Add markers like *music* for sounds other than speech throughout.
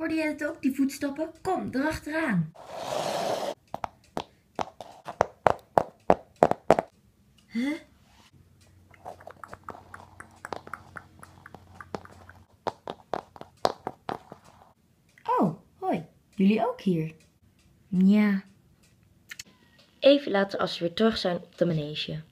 Hoorde jij het ook, die voetstappen? Kom, erachteraan. Huh? Oh, hoi. Jullie ook hier? Ja. Even later als we weer terug zijn op de manege.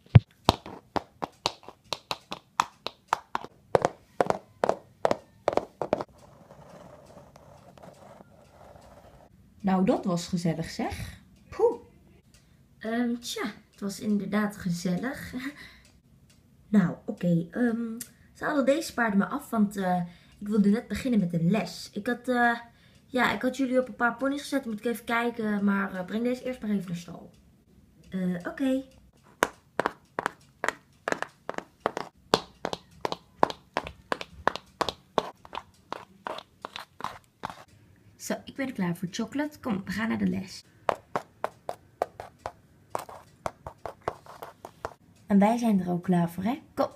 Nou, dat was gezellig zeg. Poeh. Ehm, tja, het was inderdaad gezellig. *laughs* nou, oké. ehm, ze hadden deze paarden me af, want eh, ik wilde net beginnen met een les. Ik had, eh, ja, ik had jullie op een paar ponies gezet, moet ik even kijken, maar eh, breng deze eerst maar even naar stal. Eh, oké. Zo, ik ben er klaar voor chocolate. Kom, we gaan naar de les. En wij zijn er ook klaar voor, hè? Kom.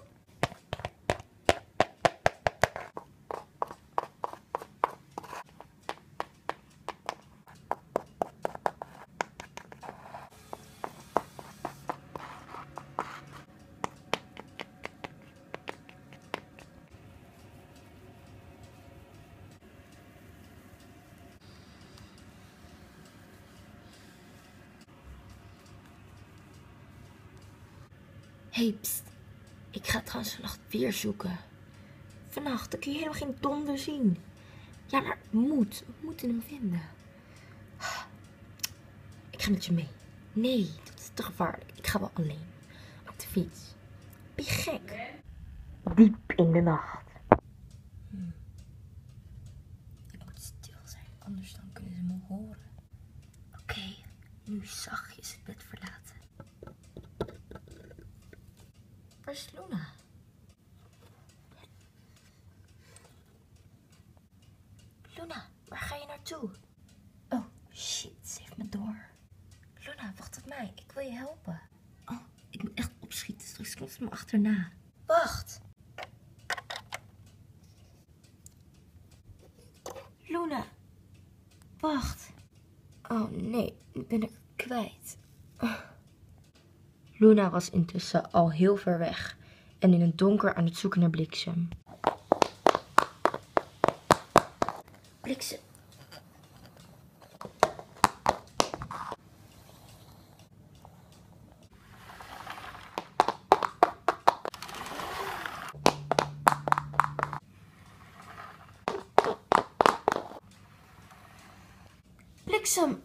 Hey, pst. Ik ga trouwens vannacht weer zoeken. Vannacht, dan kun je helemaal geen donder zien. Ja, maar het moet. We moeten hem vinden. Ik ga met je mee. Nee, dat is te gevaarlijk. Ik ga wel alleen. Op de fiets. Ben je gek? Diep in de nacht. Ik moet stil zijn, anders dan kunnen ze me horen. Oké, nu zachtjes het bed verlaten. Waar is Luna? Luna, waar ga je naartoe? Oh, shit, ze heeft me door. Luna, wacht op mij. Ik wil je helpen. Oh, ik moet echt opschieten. Straks komt ze me achterna. Wacht. Luna, wacht. Oh nee, ik ben het kwijt. Luna was intussen al heel ver weg en in het donker aan het zoeken naar bliksem. Bliksem. Bliksem,